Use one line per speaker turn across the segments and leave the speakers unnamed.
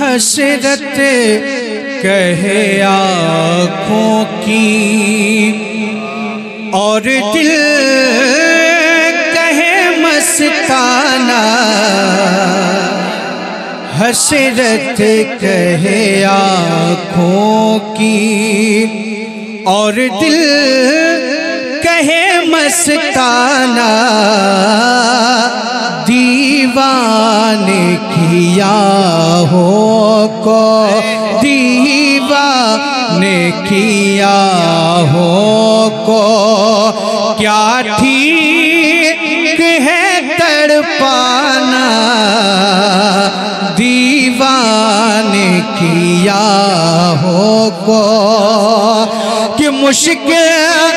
हसरत कहे आँखों की और दिल कहे मस्ताना। हसरत कहे आँखों की और दिल कहे मस्ताना। दीवाने हो को दीवा ने किया हो को। क्या ठीक है तड़पाना? दीवाने किया हो को। कि मुश्किल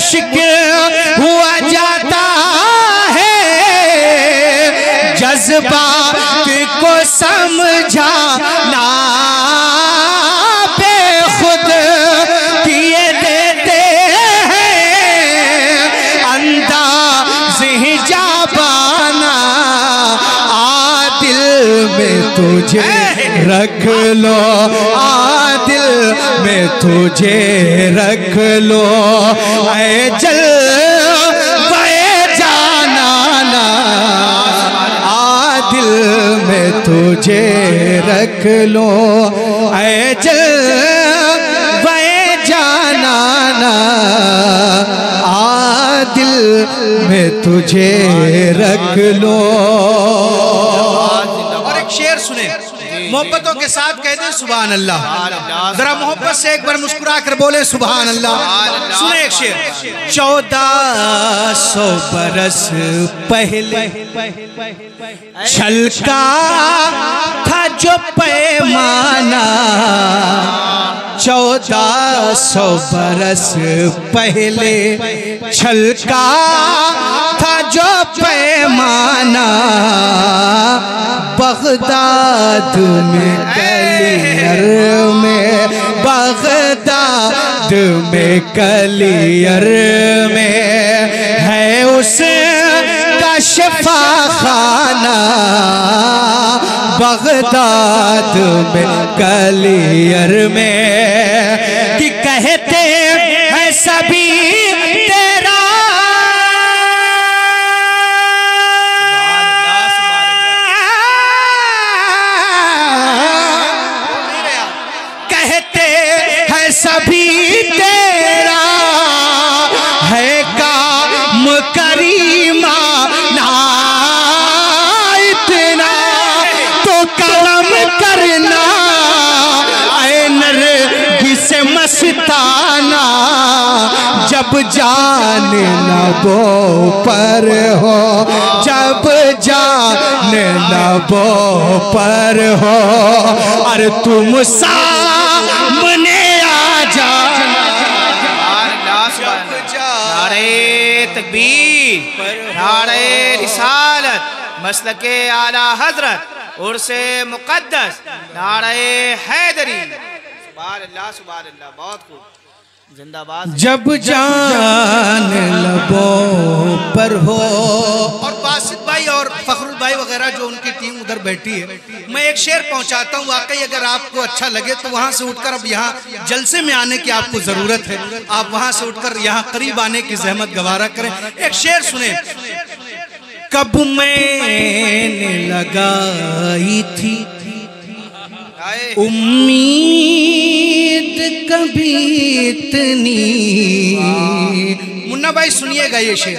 मुश्किल हुआ जाता है। जज्बा को समझाना तुझे रख लो, आदिल में तुझे रख लो। ऐ जल जाना ना, आदिल में तुझे रख लो। ऐ जल आदिल में तुझे रख लो। शेर सुने। मोहब्बतों के साथ कहते सुबह अल्लाह जरा मोहब्बत से एक बार मुस्कुरा कर बोले सुबह अल्लाह सुने एक शेर। चौदह सौ बरस पहले छलका था जो पैमाना। चौदह सौ बरस पहले छलका पैमाना बगदाद में कलियर में, बगदाद में कलियर में है उस का शफा खाना बगदाद में कलियर में कि कहते जब जान लबो पर हो, जब जान लबो पर हो, अरे तुम सामने आ जाना
नारे तकबीर, नारे रिसालत मसल के आला हज़रत, उर्से मुकद्दस, नारे हैदरी। सुभान अल्लाह सुभान अल्लाह, बहुत खूब। जिंदाबाद।
जब जान लबों पर हो। और बासित भाई और फखरुल भाई वगैरह जो उनकी टीम उधर बैठी है मैं एक शेर पहुंचाता हूँ वाकई अगर आपको अच्छा लगे तो वहाँ से उठकर अब यहाँ जलसे में आने की आपको ज़रूरत है। आप वहाँ से उठकर यहाँ करीब आने की जहमत गवारा करें। एक शेर सुने। कब मैंने लगाई थी उम्मीद कभी इतनी। मुन्ना भाई सुनिएगा ये शेर।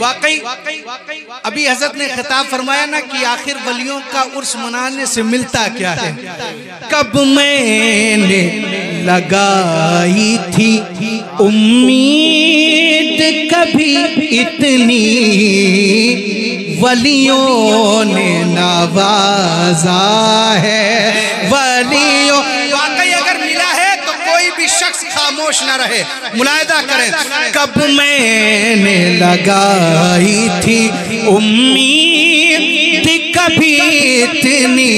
वाकई, अभी हज़रत ने खिताब फरमाया ना कि आखिर वलियों का उर्स मनाने से मिलता क्या है? कब मैंने लगाई थी उम्मीद, कभी इतनी। वलियों ने नवाजा है, वलियों शख्स खामोश ना रहे मुलायदा करें। कब मैंने लगाई थी उम्मीद कभी इतनी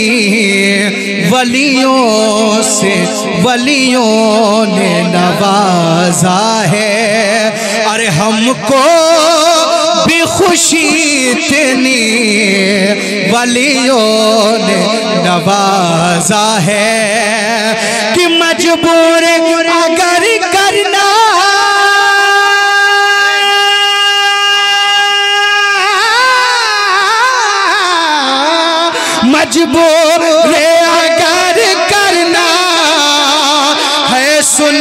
वलियों से वलियों ने नवाजा है। अरे हमको खुशी इतनी वलियों ने नवाजा है कि मजबूर अगर करना मजबूर अगर करना है, सुन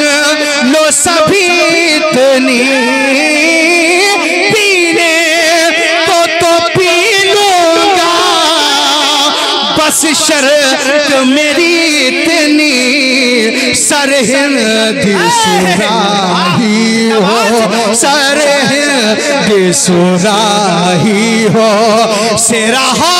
बस शर्त मेरी इतनी सरहिंद सुराही हो सरहिंद सुराही हो। सिरहा